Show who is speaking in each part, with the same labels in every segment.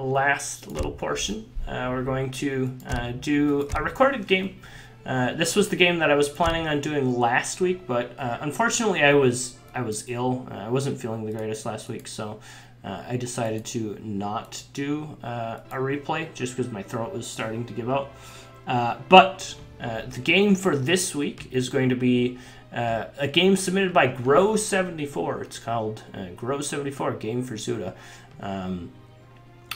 Speaker 1: last little portion, uh, we're going to uh, do a recorded game. Uh, this was the game that I was planning on doing last week, but uh, unfortunately, I was I was ill. Uh, I wasn't feeling the greatest last week, so uh, I decided to not do a replay just because my throat was starting to give out. but the game for this week is going to be uh, a game submitted by Grow74. It's called uh, Grow74 Game for Zuta. Um,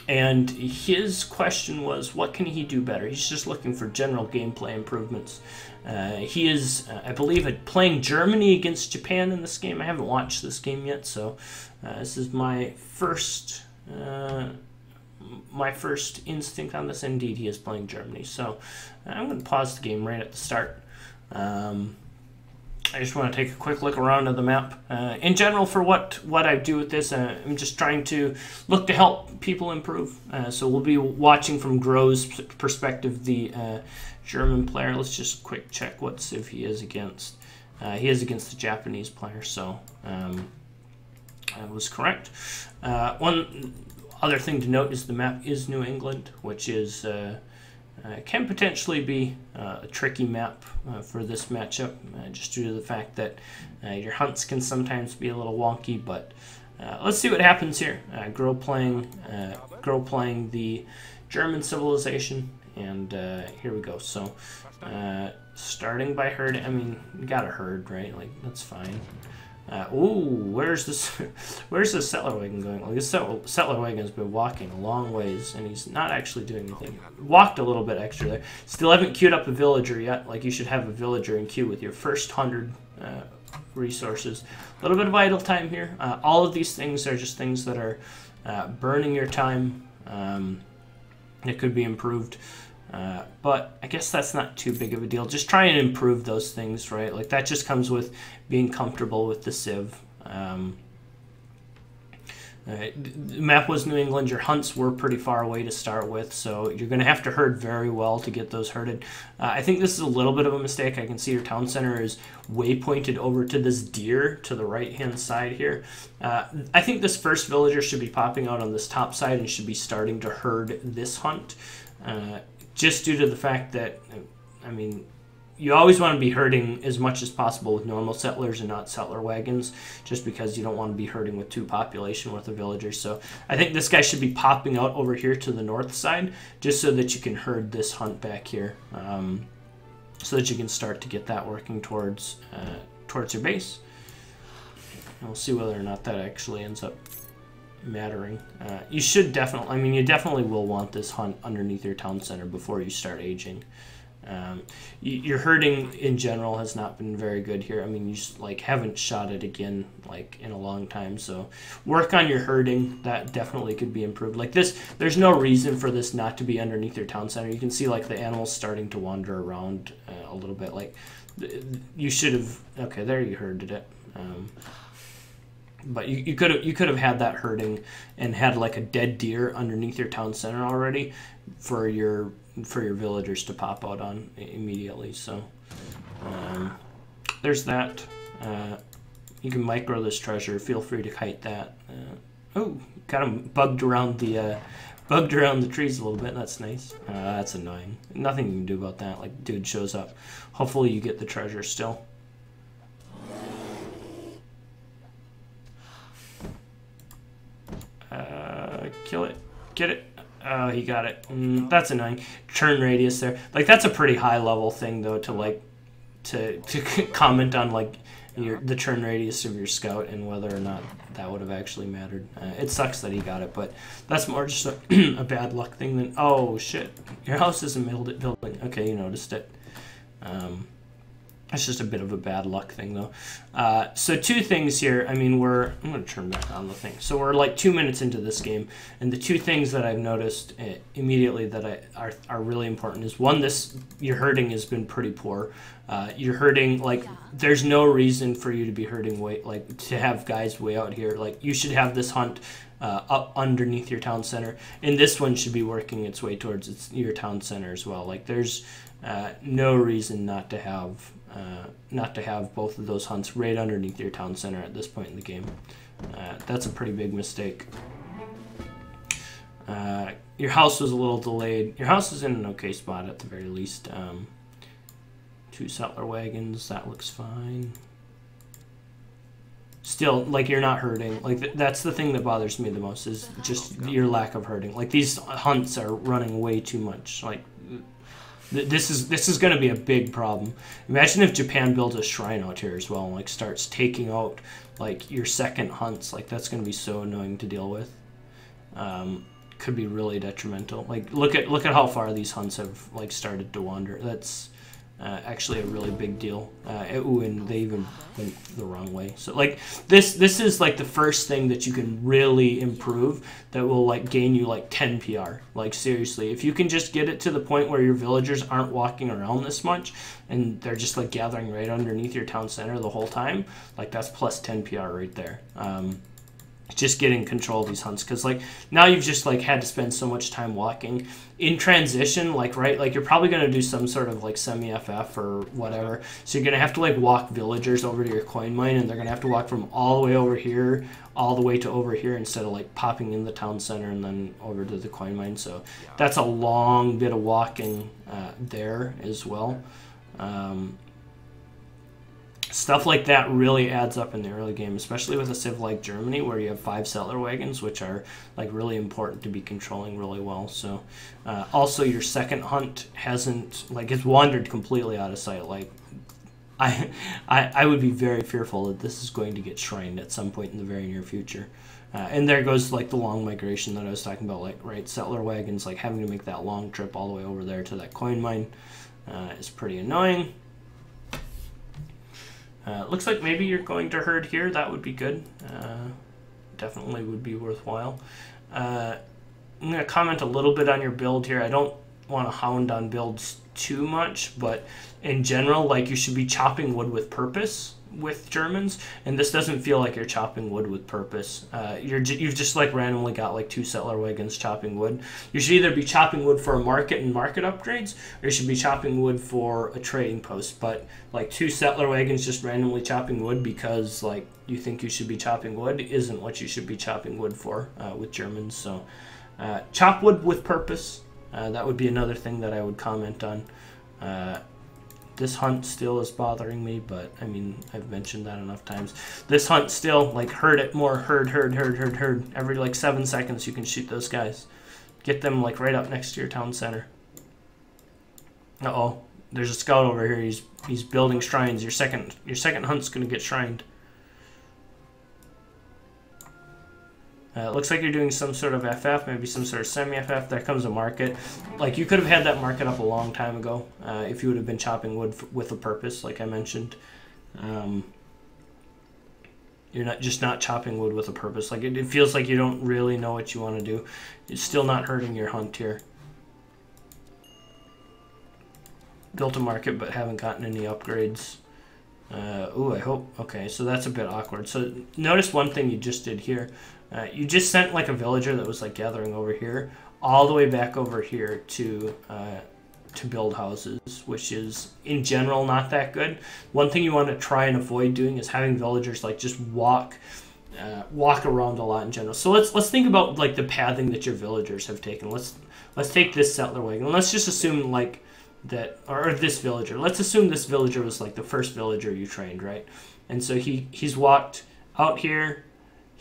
Speaker 1: and his question was, what can he do better? He's just looking for general gameplay improvements. Uh, he is, uh, I believe, playing Germany against Japan in this game. I haven't watched this game yet, so uh, this is my first uh, my first instinct on this. Indeed, he is playing Germany. So I'm going to pause the game right at the start. Um, I just want to take a quick look around at the map. Uh, in general, for what, what I do with this, uh, I'm just trying to look to help people improve. Uh, so we'll be watching from Grow's perspective, the uh, German player. Let's just quick check what civ he is against. Uh, he is against the Japanese player, so um, I was correct. Uh, one other thing to note is the map is New England, which is uh, can potentially be uh, a tricky map uh, for this matchup, uh, just due to the fact that uh, your hunts can sometimes be a little wonky. But uh, let's see what happens here. Grow playing, Grow playing the German civilization, and here we go. So, starting by herd. I mean, you got a herd, right? Like that's fine. Uh, ooh, where's this? Where's the settler wagon going? Like this settler wagon's been walking a long ways, and he's not actually doing anything. Walked a little bit extra there. Still haven't queued up a villager yet. Like you should have a villager in queue with your first hundred uh, resources. A little bit of idle time here. Uh, all of these things are just things that are uh, burning your time. Um, it could be improved. Uh, but I guess that's not too big of a deal. Just try and improve those things, right? Like that just comes with being comfortable with the civ. Um, uh, the map was New England. Your hunts were pretty far away to start with, so you're going to have to herd very well to get those herded. Uh, I think this is a little bit of a mistake. I can see your town center is way pointed over to this deer to the right-hand side here. Uh, I think this first villager should be popping out on this top side and should be starting to herd this hunt. Just due to the fact that, I mean, you always want to be herding as much as possible with normal settlers and not settler wagons, just because you don't want to be herding with two population worth of villagers. So I think this guy should be popping out over here to the north side, just so that you can herd this hunt back here, um, so that you can start to get that working towards uh, towards your base. And we'll see whether or not that actually ends up mattering. Uh, you should definitely, I mean, you definitely will want this hunt underneath your town center before you start aging. Um, you, your herding in general has not been very good here. I mean, you just like haven't shot it again like in a long time. So work on your herding. That definitely could be improved. Like this, there's no reason for this not to be underneath your town center. You can see like the animals starting to wander around uh, a little bit. Like you should have. Okay, there you herded it. Um, but you, you could have you could have had that herding and had like a dead deer underneath your town center already for your for your villagers to pop out on immediately. So um, there's that. Uh, you can micro this treasure. Feel free to kite that. Uh, oh, kind of bugged around the uh, bugged around the trees a little bit. That's nice. Uh, that's annoying. Nothing you can do about that. Like dude shows up. Hopefully you get the treasure still. Oh, he got it. Mm, that's annoying. Turn radius there. Like, that's a pretty high level thing, though, to, like, to, to comment on, like, your the turn radius of your scout and whether or not that would have actually mattered. Uh, it sucks that he got it, but that's more just a, a, bad luck thing than... Oh, shit. Your house is a building. Okay, you noticed it. Um, it's just a bit of a bad luck thing, though. Uh, so two things here. I mean, we're I'm gonna turn back on the thing. So we're like two minutes into this game, and the two things that I've noticed uh, immediately that I, are are really important is one, this your herding has been pretty poor. Uh, you're herding like there's no reason for you to be herding way like to have guys way out here. Like you should have this hunt uh, up underneath your town center, and this one should be working its way towards its your town center as well. Like there's uh, no reason not to have uh, not to have both of those hunts right underneath your town center at this point in the game. Uh, that's a pretty big mistake. Uh, your house was a little delayed. Your house is in an okay spot at the very least. Um, two settler wagons, that looks fine. Still, like you're not hurting. Like th- that's the thing that bothers me the most is just your lack of hurting. Like these hunts are running way too much. Like this is this is going to be a big problem. Imagine if Japan builds a shrine out here as well, and like starts taking out like your second hunts. Like that's going to be so annoying to deal with. Um, could be really detrimental. Like look at look at how far these hunts have like started to wander. That's uh, actually a really big deal. Uh, ooh, and they even went the wrong way. So like this this is like the first thing that you can really improve that will like gain you like 10 PR. Like seriously, if you can just get it to the point where your villagers aren't walking around this much and they're just like gathering right underneath your town center the whole time, like that's plus 10 PR right there. Um, just getting control of these hunts. Because like now you've just like had to spend so much time walking. In transition like right like you're probably going to do some sort of like semi ff or whatever. So you're going to have to like walk villagers over to your coin mine and they're going to have to walk from all the way over here all the way to over here instead of like popping in the town center and then over to the coin mine. So that's a long bit of walking uh, there as well. Um, stuff like that really adds up in the early game, especially with a civ like Germany, where you have five settler wagons, which are like really important to be controlling really well. So, uh, also your second hunt hasn't like it's wandered completely out of sight. Like, I, I, I would be very fearful that this is going to get shrined at some point in the very near future. Uh, and there goes like the long migration that I was talking about, like right settler wagons, like having to make that long trip all the way over there to that coin mine uh, is pretty annoying. Uh, looks like maybe you're going to herd here. That would be good. Uh, definitely would be worthwhile. Uh, I'm going to comment a little bit on your build here. I don't want to hound on builds too much, but in general, like you should be chopping wood with purpose with Germans, and this doesn't feel like you're chopping wood with purpose. Uh, you're you've just like randomly got like two settler wagons chopping wood. You should either be chopping wood for a market and market upgrades, or you should be chopping wood for a trading post. But like two settler wagons just randomly chopping wood because like you think you should be chopping wood isn't what you should be chopping wood for uh, with Germans. So uh, chop wood with purpose. Uh, that would be another thing that I would comment on. This hunt still is bothering me, but I mean, I've mentioned that enough times. This hunt still, like, herd it more, herd, herd, herd, herd, herd. Every, like, seven seconds you can shoot those guys. Get them, like, right up next to your town center. Uh-oh. There's a scout over here. He's he's building shrines. Your second your second hunt's gonna get shrined. Uh, it looks like you're doing some sort of FF, maybe some sort of semi-FF. There comes a market. Like, you could have had that market up a long time ago uh, if you would have been chopping wood with a purpose, like I mentioned. Um, you're not just not chopping wood with a purpose. Like, it, it feels like you don't really know what you want to do. It's still not hurting your hunt here. Built a market, but haven't gotten any upgrades. Uh, ooh, I hope. Okay, so that's a bit awkward. So notice one thing you just did here. Uh, you just sent like a villager that was like gathering over here all the way back over here to uh, to build houses, which is in general not that good. One thing you want to try and avoid doing is having villagers like just walk uh, walk around a lot in general. So let's let's think about like the pathing that your villagers have taken. Let's let's take this settler wagon. Let's just assume like that or this villager. Let's assume this villager was like the first villager you trained, right? And so he he's walked out here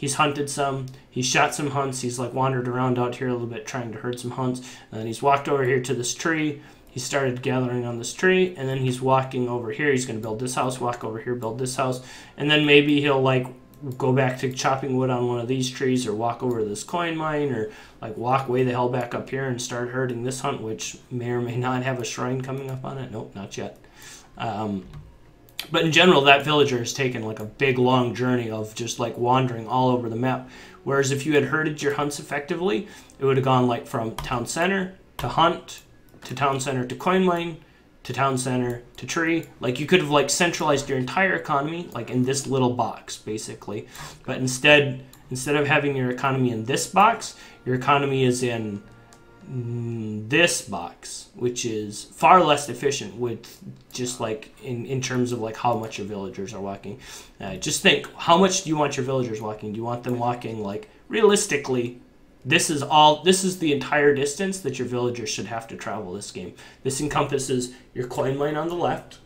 Speaker 1: he's hunted some, he's shot some hunts, he's like wandered around out here a little bit trying to herd some hunts, and he's walked over here to this tree, he started gathering on this tree, and then he's walking over here, he's going to build this house, walk over here, build this house, and then maybe he'll like go back to chopping wood on one of these trees or walk over to this coin mine or like walk way the hell back up here and start herding this hunt which may or may not have a shrine coming up on it. Nope not yet. Um, but in general, that villager has taken like a big long journey of just like wandering all over the map. Whereas if you had herded your hunts effectively, it would have gone like from town center to hunt to town center to coin mine to town center to tree. Like you could have like centralized your entire economy like in this little box basically. But instead instead of having your economy in this box, your economy is in this box, which is far less efficient with just like in, in terms of like how much your villagers are walking. Uh, just think, how much do you want your villagers walking? Do you want them walking like realistically This is all. This is the entire distance that your villagers should have to travel this game. This encompasses your coin mine on the left,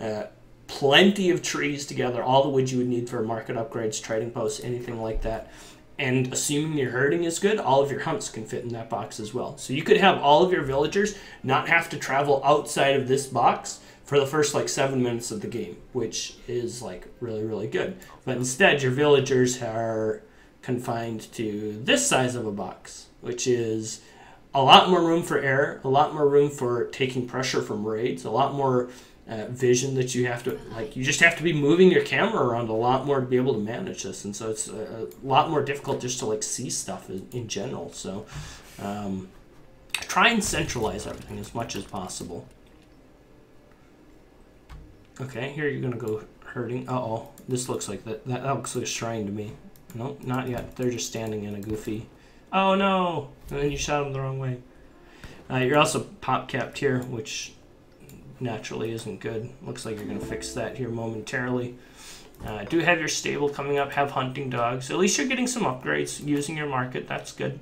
Speaker 1: uh, plenty of trees to gather all the wood you would need for market upgrades, trading posts, anything like that. And assuming your herding is good, all of your hunts can fit in that box as well. So you could have all of your villagers not have to travel outside of this box for the first like seven minutes of the game, which is like really, really good. But instead, your villagers are confined to this size of a box, which is a lot more room for error, a lot more room for taking pressure from raids, a lot more uh, vision that you have to like you just have to be moving your camera around a lot more to be able to manage this. And so it's a, a lot more difficult just to like see stuff in, in general. So um, try and centralize everything as much as possible. Okay here you're gonna go hurting uh-oh this looks like that that looks like a shrine to me. Nope not yet. They're just standing in a goofy. Oh no. And then you shot them the wrong way. Uh, you're also pop capped here which naturally isn't good. Looks like you're going to fix that here momentarily. Uh, do have your stable coming up, have hunting dogs. At least you're getting some upgrades using your market. That's good.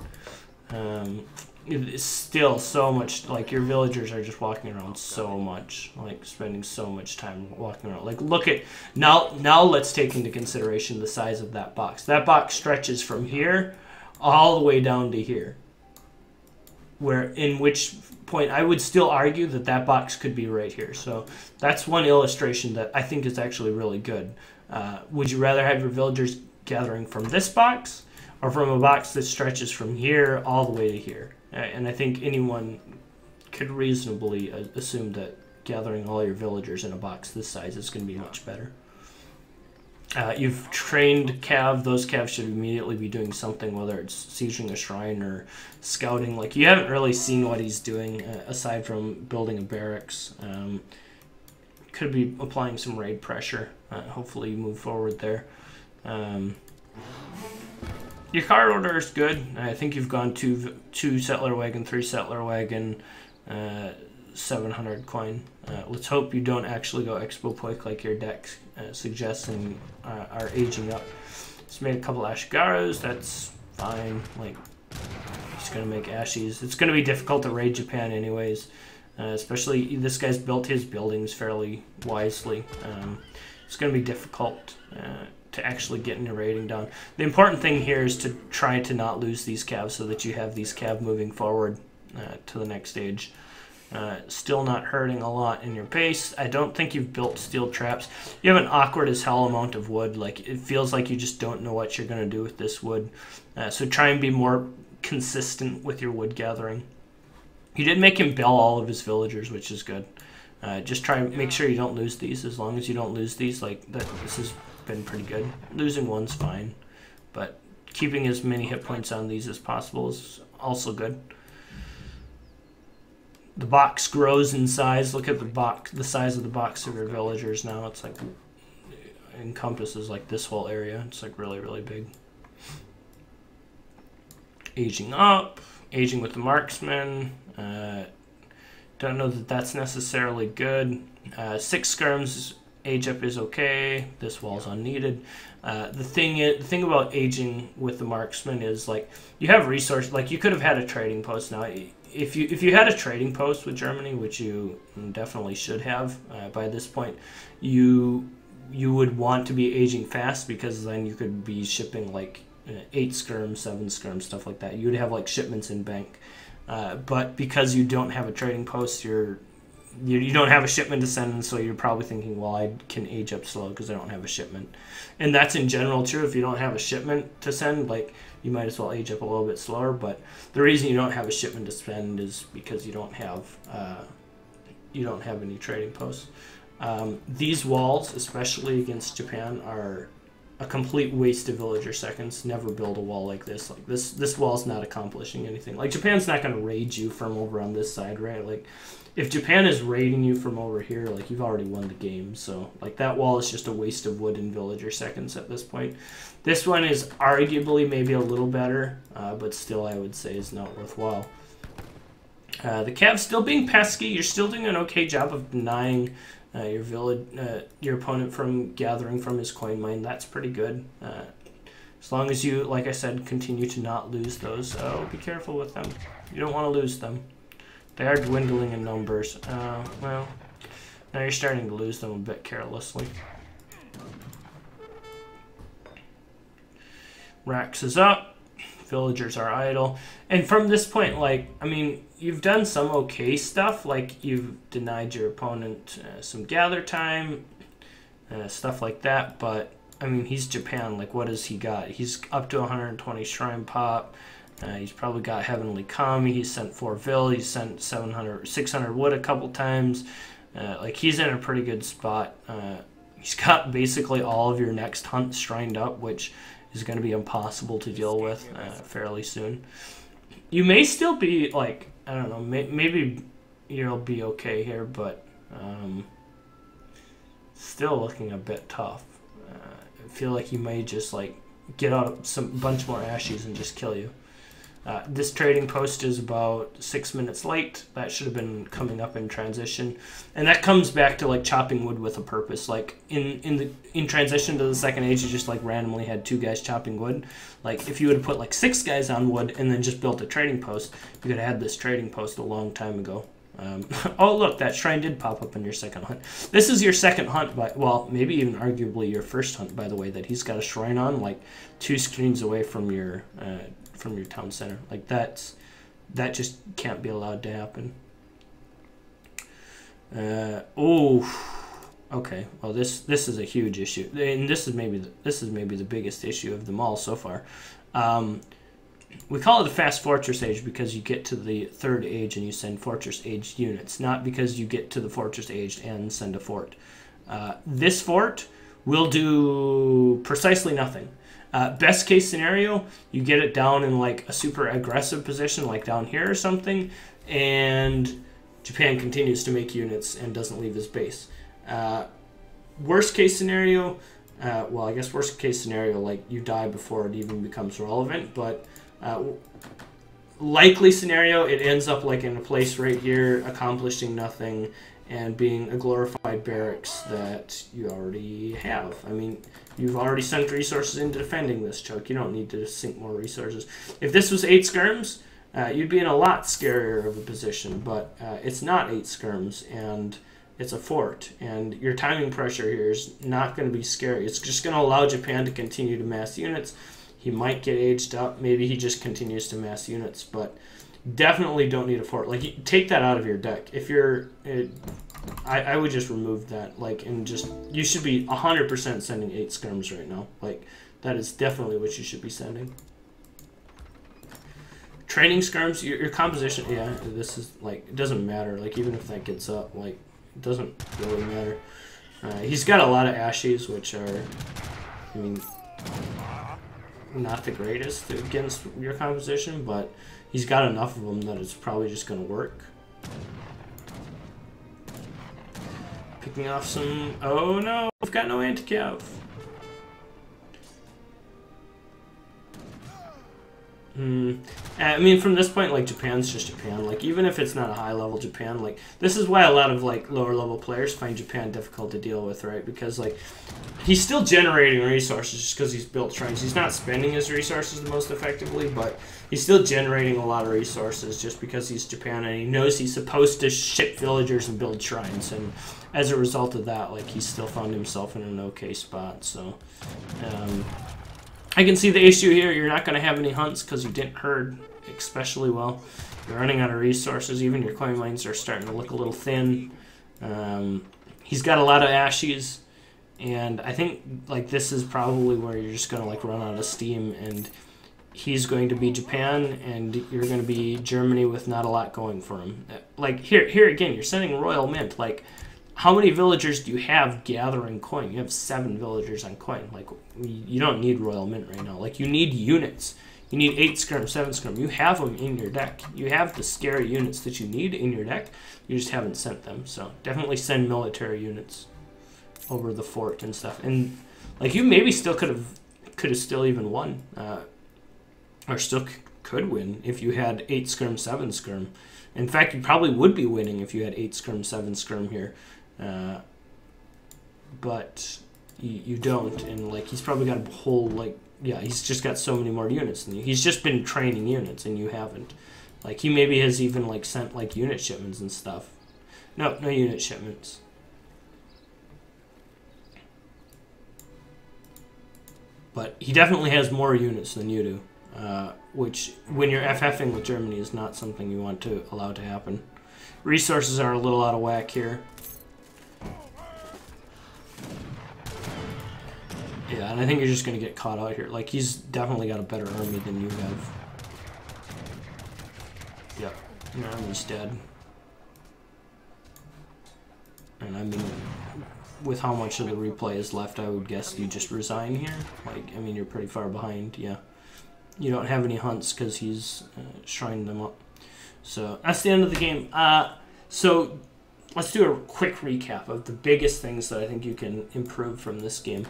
Speaker 1: Um, it's still so much, like your villagers are just walking around so much, like spending so much time walking around. Like look at, now, now let's take into consideration the size of that box. That box stretches from here all the way down to here. Where, in which point, I would still argue that that box could be right here. So that's one illustration that I think is actually really good. Uh, would you rather have your villagers gathering from this box or from a box that stretches from here all the way to here? And I think anyone could reasonably uh, assume that gathering all your villagers in a box this size is going to be much better. Uh, you've trained Cav. Those Cavs should immediately be doing something, whether it's sieging a shrine or scouting. Like you haven't really seen what he's doing uh, aside from building a barracks. Um, could be applying some raid pressure. Uh, hopefully, you move forward there. Um, your card order is good. I think you've gone two two settler wagon, three settler wagon, uh, 700 coin. Uh, let's hope you don't actually go expo poik like your deck uh, suggesting uh, are aging up. It's made a couple Ashigarus, that's fine. Like, he's gonna make Ashies. It's gonna be difficult to raid Japan anyways. Uh, especially, this guy's built his buildings fairly wisely. Um, it's gonna be difficult uh, to actually get any raiding done. The important thing here is to try to not lose these cavs so that you have these cav moving forward uh, to the next stage. Uh, still not hurting a lot in your base. I don't think you've built steel traps. You have an awkward as hell amount of wood. Like it feels like you just don't know what you're going to do with this wood. Uh, so try and be more consistent with your wood gathering. You did make him bell all of his villagers, which is good. Uh, just try and make sure you don't lose these. As long as you don't lose these, like that, this has been pretty good. Losing one's fine, but keeping as many hit points on these as possible is also good the box grows in size. Look at the box, the size of the box of your villagers now. It's like encompasses like this whole area. It's like really, really big. Aging up, aging with the marksman. Uh, don't know that that's necessarily good. Uh, six skirms age up is okay. This wall's unneeded. Uh, the thing is, the thing about aging with the marksman is like you have resources. Like you could have had a trading post now if you if you had a trading post with Germany, which you definitely should have uh, by this point, you you would want to be aging fast because then you could be shipping like uh, eight skirms, seven skirms, stuff like that. You'd have like shipments in bank. Uh, but because you don't have a trading post, you're you, you don't have a shipment to send, so you're probably thinking, well, I can age up slow because I don't have a shipment. And that's in general true. If you don't have a shipment to send, like you might as well age up a little bit slower. But the reason you don't have a shipment to spend is because you don't have uh, you don't have any trading posts. Um, these walls, especially against Japan, are a complete waste of villager seconds. Never build a wall like this. Like this, this wall's not accomplishing anything. Like Japan's not going to raid you from over on this side, right? Like if Japan is raiding you from over here, like you've already won the game. So like that wall is just a waste of wood and villager seconds at this point. This one is arguably maybe a little better, uh, but still I would say is not worthwhile. Uh, the Cavs still being pesky. You're still doing an okay job of denying uh, your village, uh, your opponent from gathering from his coin mine. That's pretty good. Uh, As long as you, like I said, continue to not lose those. Oh, be careful with them. You don't want to lose them. They are dwindling in numbers. Uh, well, now you're starting to lose them a bit carelessly. Rax is up. Villagers are idle. And from this point, like, I mean, you've done some okay stuff. Like, you've denied your opponent uh, some gather time, uh, stuff like that. But, I mean, he's Japan. Like, what has he got? He's up to 120 Shrine Pop. Uh, he's probably got Heavenly Kami. He's sent 4 Vil. He's sent 700, 600 Wood a couple times. Uh, like, he's in a pretty good spot. Uh, he's got basically all of your next hunt strined up, which is going to be impossible to deal with uh, fairly soon. You may still be like I don't know, may, maybe you'll be okay here, but um, still looking a bit tough. Uh, I feel like you may just like get out some bunch more ashes and just kill you. Uh, this trading post is about six minutes late. That should have been coming up in transition, and that comes back to like chopping wood with a purpose. Like in in the in transition to the second age, you just like randomly had two guys chopping wood. Like if you would have put like six guys on wood and then just built a trading post, you could have had this trading post a long time ago. Um, oh look, that shrine did pop up in your second hunt. This is your second hunt, by well, maybe even arguably your first hunt, by the way. That he's got a shrine on, like two screens away from your. Uh, from your town center. Like that's that just can't be allowed to happen. Uh, oh, okay. Well, this this is a huge issue, and this is maybe the, this is maybe the biggest issue of them all so far. Um, we call it a fast fortress age because you get to the third age and you send fortress aged units, not because you get to the fortress aged and send a fort. Uh, this fort will do precisely nothing. Uh, best case scenario, you get it down in like a super aggressive position, like down here or something, and Japan continues to make units and doesn't leave his base. Uh, worst case scenario, uh, well, I guess worst case scenario, like you die before it even becomes relevant, but uh, likely scenario, it ends up like in a place right here, accomplishing nothing and being a glorified barracks that you already have. I mean, you've already sunk resources into defending this choke. You don't need to sink more resources. If this was eight skirms, uh, you'd be in a lot scarier of a position, but uh, it's not eight skirms, and it's a fort, and your timing pressure here is not going to be scary. It's just going to allow Japan to continue to mass units. He might get aged up. Maybe he just continues to mass units, but definitely don't need a fort. Like, take that out of your deck. If you're, it, I, I would just remove that. Like, and just you should be hundred percent sending eight skirms right now. Like, that is definitely what you should be sending. Training skirms, your, your composition, yeah, this is like it doesn't matter. Like, even if that gets up, like, it doesn't really matter. Uh, he's got a lot of ashes, which are, I mean, not the greatest against your composition, but he's got enough of them that it's probably just going to work. Off some... Oh no, I've got no anti-cav. Hmm. I mean, from this point, like, Japan's just Japan. Like, even if it's not a high-level Japan, like, this is why a lot of, like, lower-level players find Japan difficult to deal with, right? Because, like, he's still generating resources just because he's built shrines. He's not spending his resources the most effectively, but he's still generating a lot of resources just because he's Japan and he knows he's supposed to ship villagers and build shrines. And as a result of that, like, he's still found himself in an okay spot, so... Um, I can see the issue here. You're not going to have any hunts because you didn't herd especially well. You're running out of resources. Even your coin mines are starting to look a little thin. Um, he's got a lot of ashes, and I think like this is probably where you're just going to like run out of steam. And he's going to be Japan, and you're going to be Germany with not a lot going for him. Like here, here again, you're sending Royal Mint. Like how many villagers do you have gathering coin? You have seven villagers on coin. Like, you don't need Royal Mint right now. Like, you need units. You need eight skirm, seven skirm. You have them in your deck. You have the scary units that you need in your deck. You just haven't sent them. So definitely send military units over the fort and stuff. And like you maybe still could have could have still even won, uh, or still could win if you had eight skirm, seven skirm. In fact, you probably would be winning if you had eight skirm, seven skirm here. Uh, but you, you don't, and like he's probably got a whole like yeah, he's just got so many more units than you. He's just been training units, and you haven't. Like he maybe has even like sent like unit shipments and stuff. No, no unit shipments. But he definitely has more units than you do, uh, which when you're FFing with Germany is not something you want to allow to happen. Resources are a little out of whack here. Yeah, and I think you're just going to get caught out here. Like, he's definitely got a better army than you have. Yep, your army's dead. And I mean, with how much of the replay is left, I would guess you just resign here. Like, I mean, you're pretty far behind, yeah. You don't have any hunts because he's uh, shrined them up. So, that's the end of the game. Uh, so, let's do a quick recap of the biggest things that I think you can improve from this game.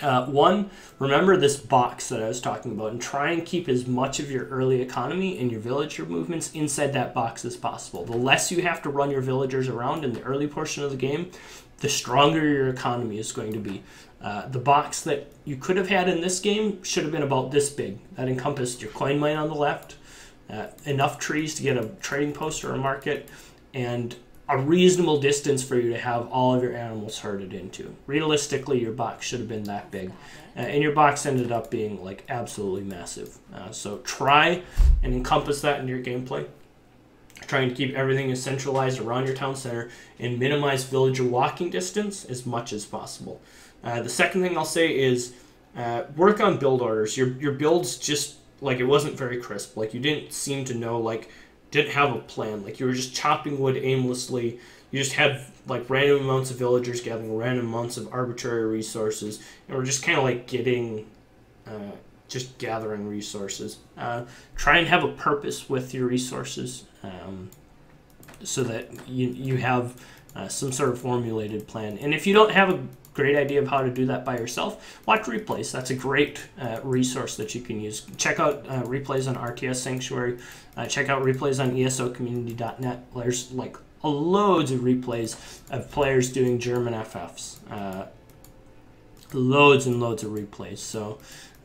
Speaker 1: Uh, one, remember this box that I was talking about and try and keep as much of your early economy and your villager movements inside that box as possible. The less you have to run your villagers around in the early portion of the game, the stronger your economy is going to be. Uh, the box that you could have had in this game should have been about this big. That encompassed your coin mine on the left, uh, enough trees to get a trading post or a market, and a reasonable distance for you to have all of your animals herded into. Realistically, your box should have been that big. Uh, and your box ended up being like absolutely massive. Uh, so try and encompass that in your gameplay. Trying to keep everything centralized around your town center and minimize villager walking distance as much as possible. Uh, the second thing I'll say is uh, work on build orders. Your, your builds just like it wasn't very crisp. Like you didn't seem to know like didn't have a plan. Like you were just chopping wood aimlessly. You just had like random amounts of villagers gathering random amounts of arbitrary resources, and we're just kind of like getting, uh, just gathering resources. Uh, try and have a purpose with your resources, um, so that you you have uh, some sort of formulated plan. And if you don't have a great idea of how to do that by yourself, watch replays. That's a great uh, resource that you can use. Check out uh, replays on RTS Sanctuary. Uh, check out replays on ESOcommunity.net. There's like loads of replays of players doing German FFs. Uh, loads and loads of replays. So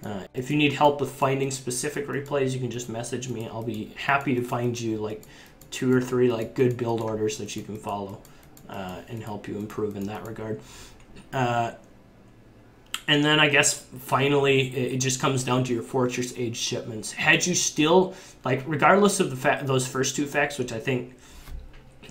Speaker 1: uh, if you need help with finding specific replays, you can just message me. I'll be happy to find you like two or three like good build orders that you can follow uh, and help you improve in that regard. Uh, and then I guess finally it just comes down to your fortress age shipments. Had you still like regardless of the fact those first two facts, which I think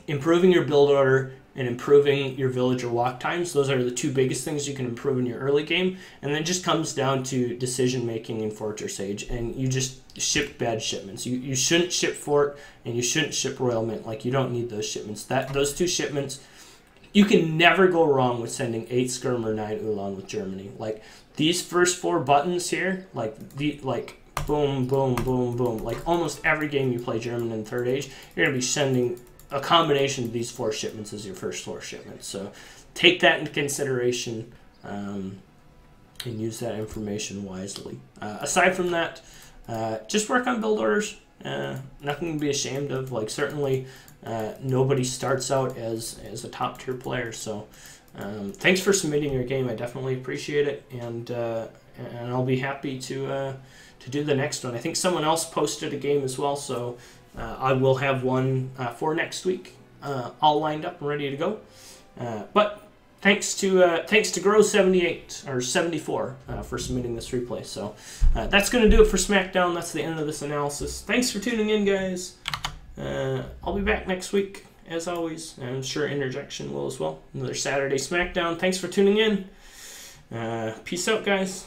Speaker 1: improving your build order and improving your villager walk times, those are the two biggest things you can improve in your early game. And then it just comes down to decision making in Fortress Age, and you just ship bad shipments. You you shouldn't ship Fort and you shouldn't ship Royal Mint. Like you don't need those shipments. That those two shipments you can never go wrong with sending eight skirm or nine uhlan with Germany. Like these first four buttons here, like the like boom, boom, boom, boom. Like almost every game you play German in third age, you're gonna be sending a combination of these four shipments as your first four shipments. So take that into consideration um, and use that information wisely. Uh, aside from that, uh, just work on build orders. Uh, nothing to be ashamed of. Like certainly uh, nobody starts out as as a top tier player. So um, thanks for submitting your game. I definitely appreciate it, and uh, and I'll be happy to uh, to do the next one. I think someone else posted a game as well, so uh, I will have one uh, for next week, all lined up and ready to go. but thanks to uh, thanks to Grow 78 or 74 uh, for submitting this replay. So uh, that's going to do it for SmackDown. That's the end of this analysis. Thanks for tuning in, guys. Uh, I'll be back next week, as always. I'm sure Interjection will as well. Another Saturday SmackDown. Thanks for tuning in. Uh, peace out, guys.